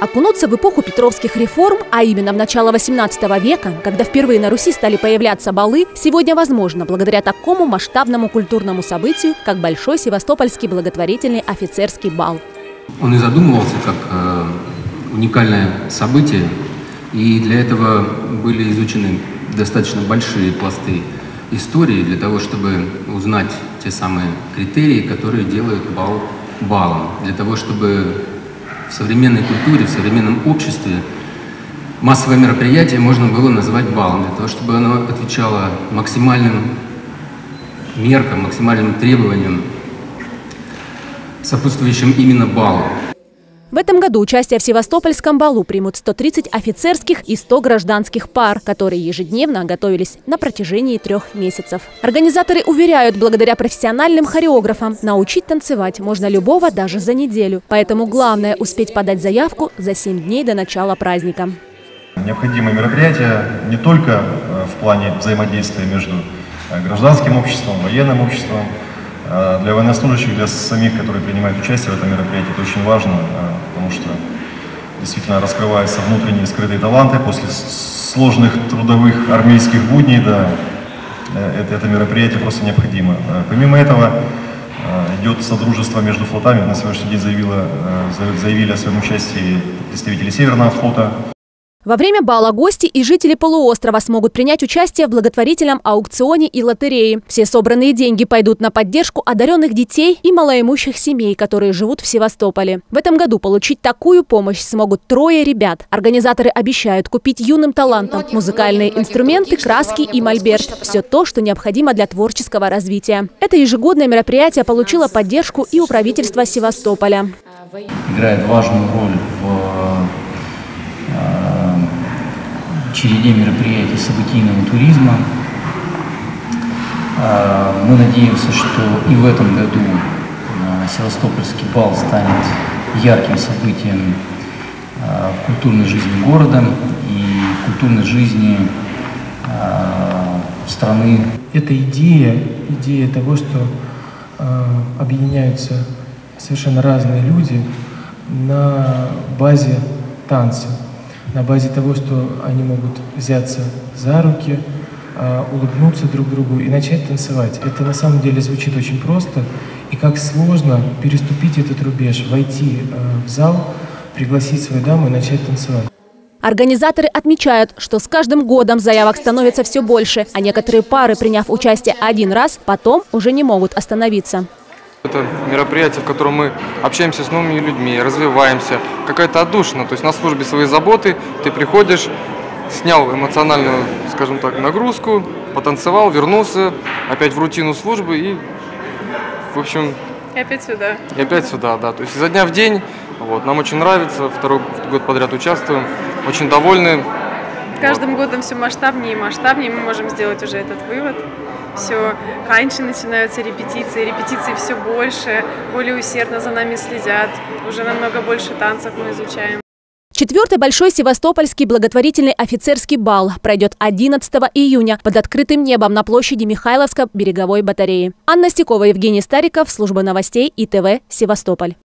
Окунуться в эпоху петровских реформ, а именно в начало 18 века, когда впервые на Руси стали появляться балы, сегодня возможно благодаря такому масштабному культурному событию, как Большой Севастопольский благотворительный офицерский бал. Он и задумывался как э, уникальное событие, и для этого были изучены достаточно большие пласты истории для того, чтобы узнать те самые критерии, которые делают бал балом, для того, чтобы в современной культуре, в современном обществе массовое мероприятие можно было назвать балом, для того, чтобы оно отвечало максимальным меркам, максимальным требованиям, сопутствующим именно балу. В этом году участие в Севастопольском балу примут 130 офицерских и 100 гражданских пар, которые ежедневно готовились на протяжении трех месяцев. Организаторы уверяют, благодаря профессиональным хореографам научить танцевать можно любого даже за неделю. Поэтому главное – успеть подать заявку за 7 дней до начала праздника. Необходимые мероприятия не только э, в плане взаимодействия между э, гражданским обществом, военным обществом, для военнослужащих, для самих, которые принимают участие в этом мероприятии, это очень важно, а, потому что действительно раскрываются внутренние скрытые таланты после сложных трудовых армейских будней, да, э, это, это мероприятие просто необходимо. А помимо этого, идет содружество между флотами. На сегодняшний день заявила, заявили о своем участии представители Северного флота. Во время бала гости и жители полуострова смогут принять участие в благотворительном аукционе и лотерее. Все собранные деньги пойдут на поддержку одаренных детей и малоимущих семей, которые живут в Севастополе. В этом году получить такую помощь смогут трое ребят. Организаторы обещают купить юным талантам музыкальные инструменты, краски и мольберт. Все то, что необходимо для творческого развития. Это ежегодное мероприятие получило поддержку и у правительства Севастополя. Играет важную роль в череде мероприятий событийного туризма. А, мы надеемся, что и в этом году а, Севастопольский бал станет ярким событием а, культурной жизни города и культурной жизни страны. Это идея, идея того, что объединяются совершенно разные люди на базе танца на базе того, что они могут взяться за руки, а, улыбнуться друг другу и начать танцевать. Это на самом деле звучит очень просто, и как сложно переступить этот рубеж, войти а, в зал, пригласить свою даму и начать танцевать. Организаторы отмечают, что с каждым годом заявок становится все больше, а некоторые пары, приняв участие один раз, потом уже не могут остановиться. Это мероприятие, в котором мы общаемся с новыми людьми, развиваемся, какая-то отдушина. То есть на службе своей заботы ты приходишь, снял эмоциональную, скажем так, нагрузку, потанцевал, вернулся опять в рутину службы и, в общем... И опять сюда. И опять сюда, да. То есть изо дня в день. Вот, нам очень нравится, второй год подряд участвуем, очень довольны. Каждым годом все масштабнее и масштабнее, мы можем сделать уже этот вывод все раньше начинаются репетиции, репетиции все больше, более усердно за нами следят, уже намного больше танцев мы изучаем. Четвертый Большой Севастопольский благотворительный офицерский бал пройдет 11 июня под открытым небом на площади Михайловска береговой батареи. Анна Стекова, Евгений Стариков, служба новостей ИТВ, Севастополь.